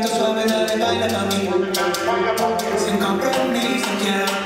lento, suave, dale, baila mí Sin compromiso, quiero